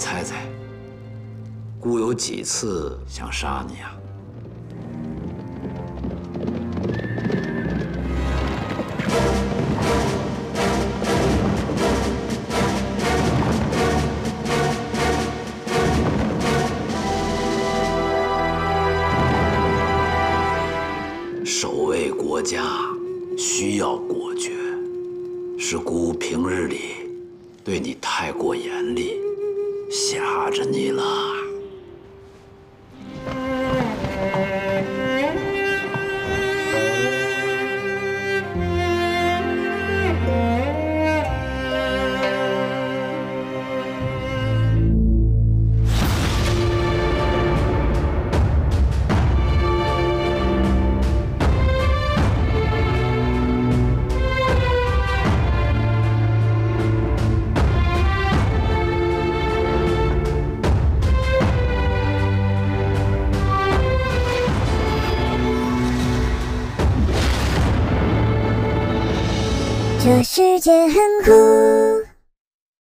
猜猜，姑有几次想杀你啊？守卫国家需要果决，是姑平日里对你太过严厉，吓着你了。这世界很酷。